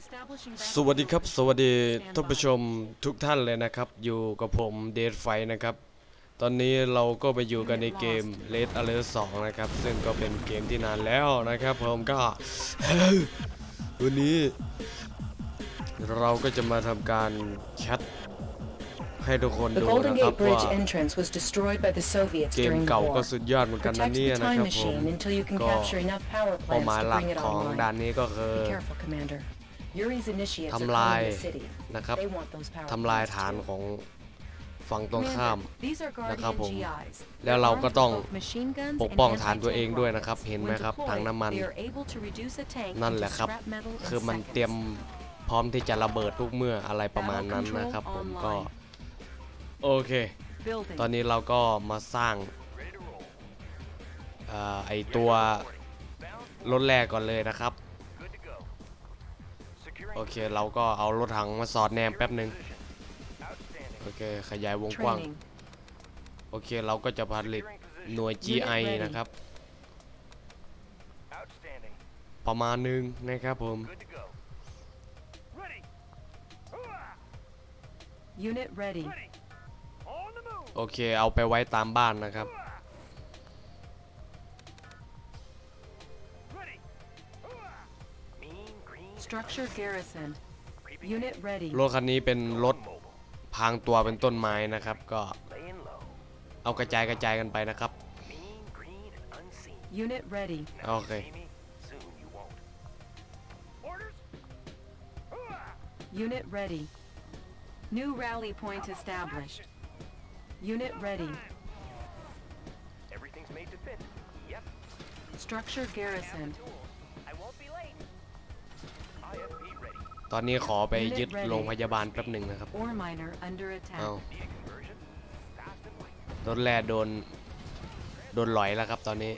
Establishing สวัสดีครับ สวัสดี Stand ท่านผู้ชมทุกท่านเลยนะครับ อยู่กับผมเดดไฟนะครับ ตอนนี้เราก็ไปอยู่กันในเกม Red Alert 2 นะครับ ซึ่งก็เป็นเกมที่นานแล้วนะครับ ผมก็ วันนี้ เราก็จะมาทำการแชทให้ทุกคน The ดู Golden นะครับ Gate Bridge ว่า entrance was destroyed by the Soviets เกม during the เก่าก็ war. สุดยอดเหมือนกันนะ Protect เนี่ย the นะ time ครับผม machine until you can ก็ capture enough power เป้า plants หมาย to หลัก bring it ของด่าน online. นี้ก็คือ Be careful, Commander. Yuri's initiates are ทำ coming ลาย to the city. นะครับ They want those power ทำลาย plants ฐาน too. ของฝั่งตรงข้าม Commander, these are นะครับ Guardian ผม GIs. แล้วเราก็ต้อง Armed with both machine guns ปกป้อง and ฐานตัวเองด้วย anti-tank นะครับ rockets. เห็นไหม When ครับถัง deployed, น้ำมัน they are able to reduce a tank นั่น into แหละครับ scrap metal in คือมัน seconds. เตรียมพร้อมที่จะระเบิดทุกเมื่ออะไรประมาณนั้นนะครับ ผมก็โอเค Building. ตอนนี้เราก็มาสร้างเอ่อไอตัวรถแรกก่อนเลยนะครับ โอเคเราก็เอารถถังมาสอดแนมแป๊บหนึ่งโอเคขยายวงกว้าง Training. โอเคเราก็จะผลิตหน่วย GI ready นะครับ ประมาณหนึงนะครับผม Unit ready. โอเคเอาไปไว้ตามบ้านนะครับ Structure garrisoned. Unit ready. รถคันนี้เป็นรถพรางตัวเป็นต้นไม้นะครับ ก็เอากระจายกระจายกันไปนะครับ Unit ready. โอเค Unit ready. New rally point established. Unit ready. Everything's made to fit. Yep. Structure garrisoned. ตอนนี้ขอไปยึดโรงพยาบาลแป๊บหนึ่งนะครับ Ore miner under attack. เอา Be a conversion. Fast and light. รถแร่โดน โดนหลอยแล้วครับตอนนี้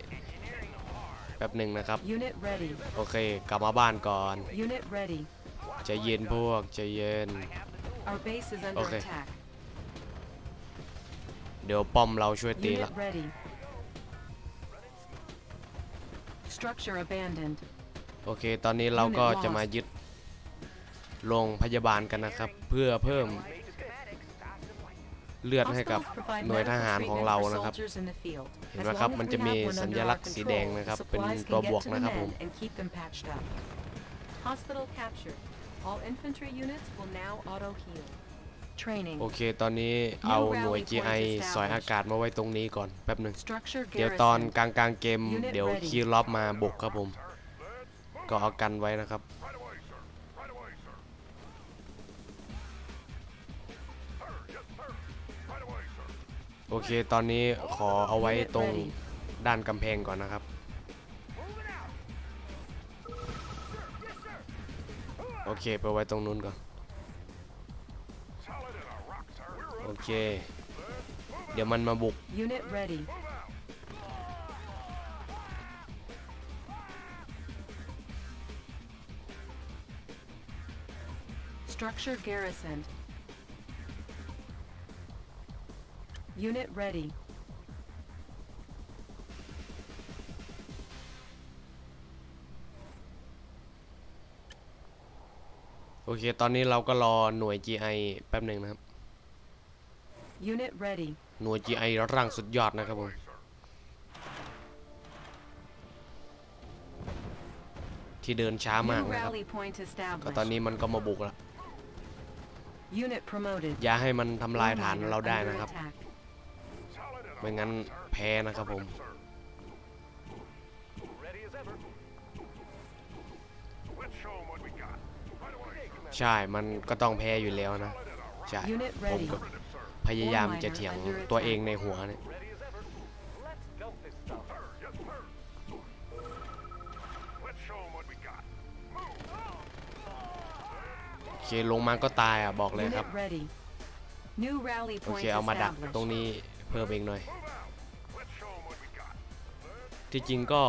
แป๊บหนึ่งนะครับ Unit ready. โอเค กลับมาบ้านก่อน Unit ready. ใจะเย็นพวกใจะเย็น Our base is under Okay. attack. เดี๋ยวป้อมเราช่วยตีละ Unit ready. Structure abandoned. โอเค ตอนนี้เราก็จะมายึด โรงพยาบาลกันนะครับ เพื่อเพิ่ม Made to schematics. Fast and light. เลือดให้กับ Hospitals provide หน่วยท medical หารของ treatment เรา for นะครับ soldiers in the field. เห็น As ไหมครับ long as มัน we จะมี have one สัญ under ลั our กษณ์สี control, แดงนะครับ เป็น supplies ตัว can บว get ก to the นะครับผม men and keep them patched up. Hospital captured. All infantry units will now auto heal. Training. โอเค ตอนนี้เอาหน่วย GI สอยอากาศมาไว้ตรงนี้ก่อนแป๊บหนึ่ง Structure เดี๋ยวตอน garrison. กลางกลางๆเกม Unit เดี๋ยว ready คีย์ล็อบมาบุกครับผม ก็เอากันไว้นะครับ โอเค ตอนนี้ขอเอาไว้ Unit ตรง ready ด้านกำแพงก่อนนะครับ โอเค ไปไว้ตรงนู้นก่อน Solid as a rock, sir. We're โอเค เดี๋ยวมันมาบุก Unit ready. Structure garrisoned. Unit ready. โอเค ตอนนี้เราก็รอหน่วย GI แป๊บหนึ่งนะครับ Unit ready. หน่วย GI ร่างสุดยอดนะครับผม ที่เดินช้ามาก New นะครับ rally point ก็ตอน established. นี้มันก็มาบุกแล้ว Unit promoted. อย่าให้มันทำลาย Ore ฐาน miner เราได้ under นะครับ ไม่งั้น rock, sir. แพ้นะครับผม Sir. Ready as ever. Let's show 'em what we got. Right away, sir. ใช่ มันก็ต้องแพ้อยู่แล้วนะ Solid as a rock. ใช่ Unit ผม ready. ก็พยายามจะเถียงตัวเองในหัวเนี่ย Ready as ever. Let's dump this stuff. Sir, yes, sir. Let's show 'em what we got. Move. โอเคลงมาก็ตายอะ บอกเลยครับ Unit ready. New rally โอเค point เอามาดัก established. ตรงนี้ เพิ่มเองหน่อย Move out. Let's show 'em what we got. ที่จริงก็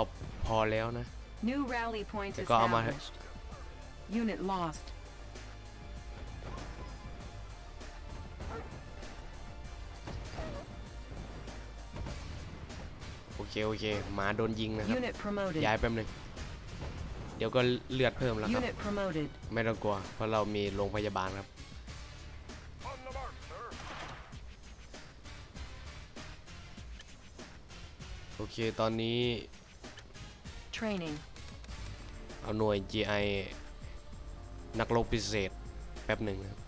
พอแล้วนะ New rally point แต่ก็เอามา established. Unit lost. โอเค โอเค หมาโดนยิงนะครับ Unit promoted. ย้ายแป๊บหนึงดี๋ยวก็เลือดเพิ่มแล้วครับ Unit promoted. ไม่ต้องกลัว เพราะเรามีโรงพยาบาลครับ เคตอนนี้ Training. เอาหน่วย GI นักรบพิเศษแป๊บหนึ่งครับ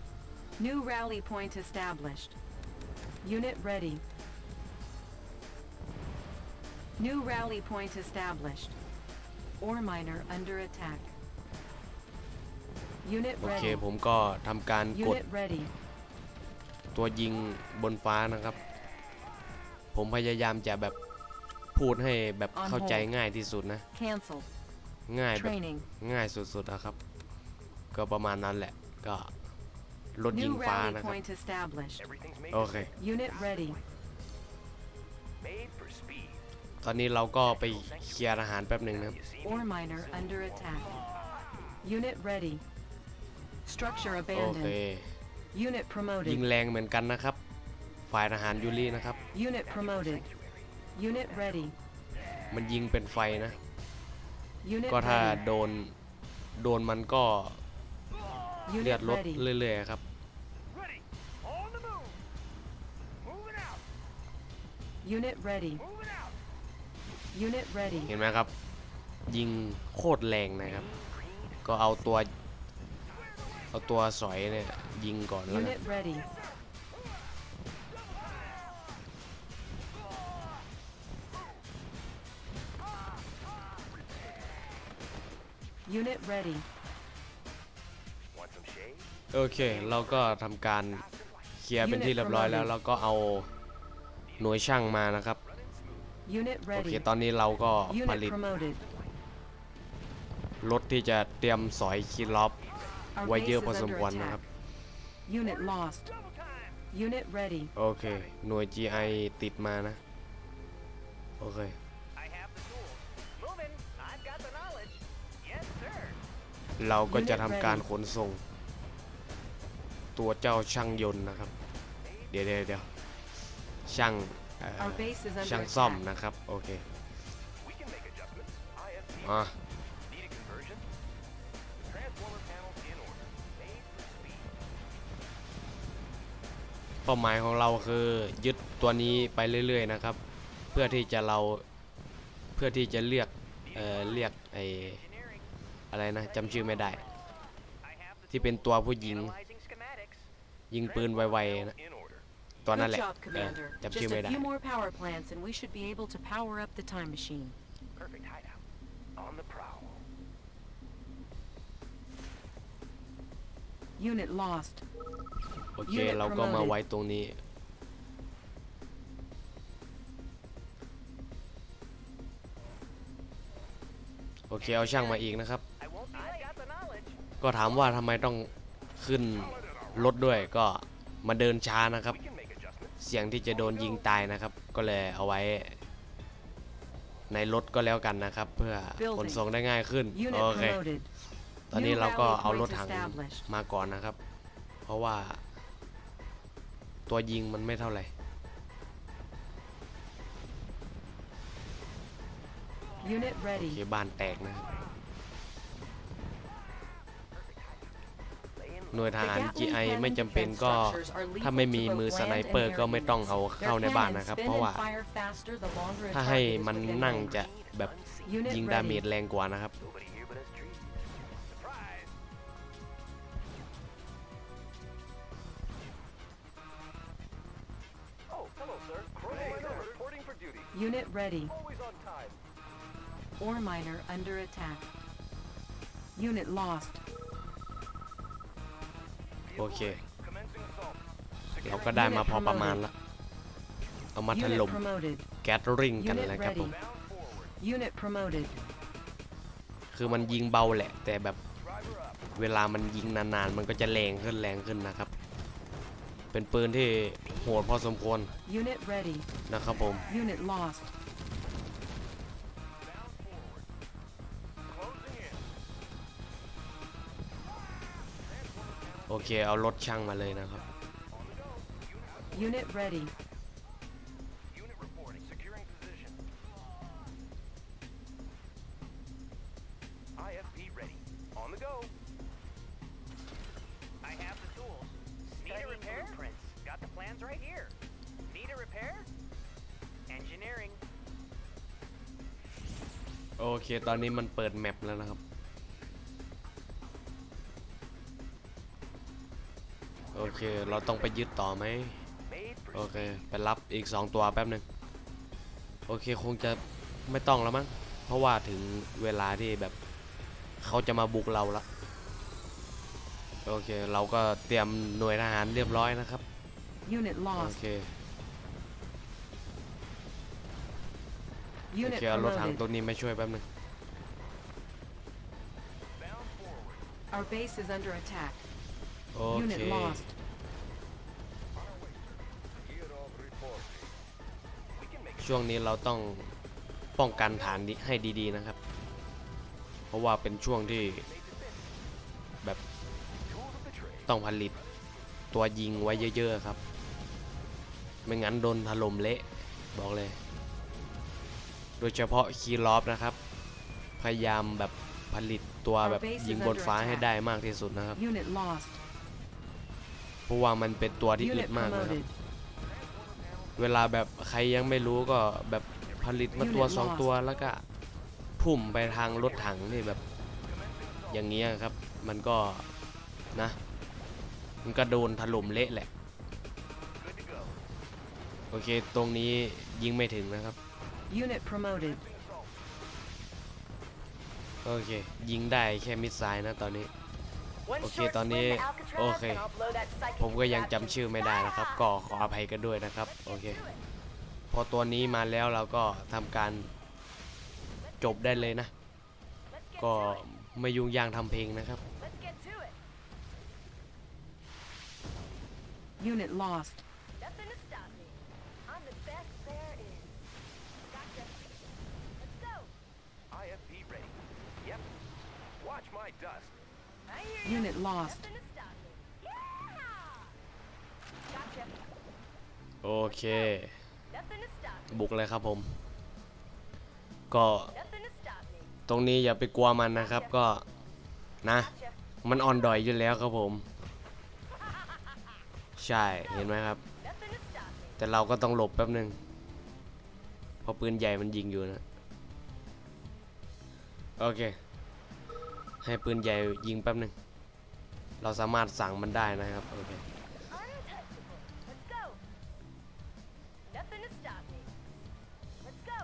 New rally point established. Unit ready. New rally point established. Ore miner under attack. Unit โอเค ready. ผมก็ทำการกด Unit ready. ตัวยิงบนฟ้านะครับ ผมพยายามจะแบบ พูดให้แบบ On เข้าใจ hold ง่ายที่สุดนะ Cancel. ง่ายแบบ Training. ง่ายสุดๆนะครับ ก็ประมาณนั้นแหละ ก็รถยิง New ฟ้า rally นะครับ point established. Everything's made โอ to เค Unit ready. made for speed. ตอนนี้เราก็ไปเคลียร์อาหารแป๊บหนึ่งนะครับ You see me? Ore miner under attack. Unit ready. Structure โอเค abandoned. Unit ยิง promoted. แรงเหมือนกันนะครับ ฝ่ายทหารยูรีนะครับ Unit promoted. Unit ready. มันยิงเป็นไฟนะ Unit ก็ถ้า ready. โดน โดนมันก็ เลือ Unit ดลด ready. เรื่อยๆครับ Ready. On the move. Moving out. Unit ready. Moving out. Unit ready. เห็นไหมครับ ยิงโคตรแรงนะครับ ก็เอาตัว เอาตัวสอยเนี่ยยิงก่อนแล้วกัน Unit ready. Unit ready. Want some shade? โอเค เราก็ทำการเคลียร์เป็นที่เรียบร้อยแล้ว แล้วก็เอาหน่วยช่างมานะครับ Unit โอเค ready. ตอนนี้เราก็ผ Unit ลิต promoted. รถที่จะเตรียมสอยคีล็อบ Our ไว้ base เยอะ is พอสม under ควรนะครับ attack. Unit lost. Double time. Unit ready. โอเค หน่วย GI ติดมานะ โอเค เราก็จะ Unit ทำการ ready ขนส่ง ตัวเจ้าช่างยนต์นะครับ เดี๋ยวเดี๋ยวเดี๋ยวช่างเอ่อ Our base is under ช่างซ่อม attack. นะครับ โอเค We can make adjustments. IFP. อะ Need a conversion? Transformer panels in order. Made for speed. เป้าหมายของเราคือยึดตัวนี้ไปเรื่อย ๆ นะครับ เพื่อที่จะเราเพื่อที่จะเลือกเอ่อเรียกไอ Engineering. อะไรนะจำชื่อไม่ได้ I have the ที่เป็นตัวผู้หญิง analyzing schematics. ยิงปืนไวๆนะ In order. ตัวนั้นแห Good ละ job, เออ Commander. จำชื่อ Just ไม่ a ได้ few more power plants and we should be able to power up the time machine. Perfect hideout. On the prowl. Unit lost. โอเค Unit เราก็มา promoted ไว้ตรงนี้ โอเค เอาช่างมาอีกนะครับ ก็ถามว่าทำไมต้องขึ้นรถด้วยก็มาเดินช้านะครับ We can make adjustments. เสี่ยงที่จะโดนยิงตายนะครับ ก็เลยเอาไว้ ในรถก็แล้วกันนะครับ เพื่อ Building ขนส่งได้ง่ายขึ้น Unit โอเค promoted. ตอนนี้เราก็เอารถ New ถัง rally point established. มาก่อนนะครับ เพราะว่า ตัวยิงมันไม่เท่าไหร่ Unit โอ ready. เคบ้านแตกนะครับ หน่วยทหาร The Gatling GI cannon ไม่จำเป็น defense ก็ structures are lethal ถ้าไม่มี to both มือ land สไน and เปอร์ air ก็ไม่ต้อง units. เอาเข้า Their ในบ้าน cannons นะครับ spin เพราะว่า and fire faster the longer a ถ้าให้ target is มัน within นั่ง range. จะแบบ Unit ยิงดาเมจ ready. แรงกว่านะครับ Nobody here but us trees. Surprise! Oh, hello, sir. Chrono reporting for duty. Unit ready. Always on time. Ore miner under attack. Unit lost. โอเค Commencing assault. เราก็ได้มาพอประมาณละ เอามาถ Unit ล่ม promoted. แก๊สริงกัน Unit เลยครับผม ready. Bound forward. Unit promoted. คือมันยิงเบาแหละ แต่แบบ Driver up. เวลามันยิงนานๆ มันก็จะแรงขึ้นแรงขึ้นนะครับ เป็นปืนที่โหดพอสมควร Unit ready. นะครับผม โอเค เอารถช่างมาเลยนะครับ Unit ready. โอเค ตอนนี้มันเปิดแมปแล้วนะครับ เค เราต้องไปยึดต่อไหม Made for โอเค ไปรับอีก 2 ตัวแป๊บหนึ่งโอเคคงจะไม่ต้องแล้วมั้ง เพราะว่าถึงเวลาที่แบบเขาจะมาบุกเราละโอเค เราก็เตรียมหน่วยทหารเรียบร้อยนะครับ Unit โอ lost. เคโอ Unit เคเอารถถัง promoted. ตัวนี้มาช่วยแป๊บหนึง bound forward. Our base is under attack. โอเค Unit lost. ช่วงนี้เราต้องป้องกันฐานนี้ให้ดีๆนะครับ เพราะว่าเป็นช่วงที่แบบ tools of the trade. ต้องผลิตตัวยิงไว้เยอะๆครับ ไม่งั้นโดนถล่มเละบอกเลย โดยเฉพาะคีรอฟนะครับ พยายามแบบผลิตตัวแบบยิงบนฟ้าให้ได้มากที่สุดนะครับ Unit lost. เพราะว่ามันเป็นตัวที่อึด Unit มากนะครับ promoted. เวลาแบบใครยังไม่รู้ก็แบบผลิตมาตัว Unit สอง lost ตัวแล้วก็พุ่มไปทางรถถังที่แบบอย่างเงี้ยครับ มันก็นะ มันก็โดนถล่มเละแหละ Good to go. โอเคตรงนี้ยิงไม่ถึงนะครับ Unit promoted. โอเค ยิงได้แค่มิสไซล์นะตอนนี้ One โอเค short ตอนนี้ swim to Alcatraz โอเค and I'll blow that psychic ผมก็ยัง contraption. จำชื่อไม่ได้นะครับ ก็ขออภัยกันด้วยนะครับ โอเค พอตัวนี้มาแล้วเราก็ทำการจบได้เลยนะ Let's get ก็ to it. ไม่ยุ่งยากทำเพลงนะครับ Let's get to it. Unit lost. Nothing to stop me. I'm the best there is. Gotcha. Let's go. IFP ready. Yep. Watch my dust. Unit lost. โอเค บุกเลยครับผม ก็ ตรงนี้อย่าไปกลัวมันนะครับก็นะ มันอ่อนดอยอยู่แล้วครับผม ใช่เห็นไหมครับ แต่เราก็ต้องหลบแป๊บนึงเพราะปืนใหญ่มันยิงอยู่นะ โอเค ให้ปืนใหญ่ยิงแป๊บหนึ่งเราสามารถสั่งมันได้นะครับโอเค Untouchable. Let's go. Nothing to stop me. Let's go.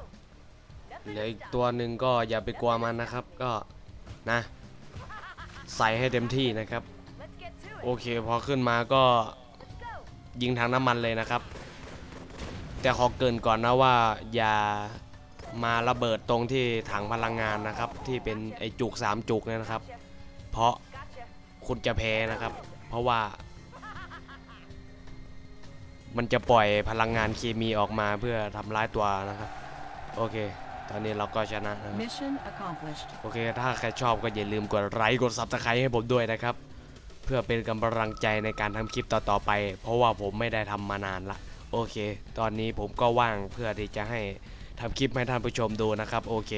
เห Nothing ลือ to อีก stop ตัว me. หนึ่งก็อย่าไปกลัวมันนะครับก็นะ ใส่ให้เต็มที่นะครับ Let's get to โอ it. เคพอขึ้นมาก็ Let's go. ยิงทางน้ำมันเลยนะครับ แต่ขอเกรินก่อนนะว่าอย่า มาระเบิดตรงที่ถังพลังงานนะครับ ที่เป็นไอจุกสามจุกเนี่ยนะครับ เพราะ Gotcha. คุณจะแพ้นะครับ เพราะว่า มันจะปล่อยพลังงานเคมีออกมาเพื่อทำร้ายตัวนะครับ โอเค ตอนนี้เราก็ชนะนะครับ Mission accomplished. โอเค ถ้าใครชอบก็อย่าลืมกดไลค์กด subscribe ให้ผมด้วยนะครับ เพื่อเป็นกำลังใจในการทำคลิปต่อๆไป เพราะว่าผมไม่ได้ทำมานานละ โอเค ตอนนี้ผมก็ว่างเพื่อที่จะให้ ทำคลิปให้ท่านผู้ชมดูนะครับโอเค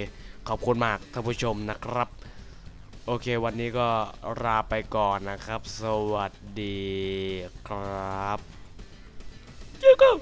ขอบคุณมากท่านผู้ชมนะครับ โอเค วันนี้ก็ลาไปก่อนนะครับ สวัสดีครับเจอกัน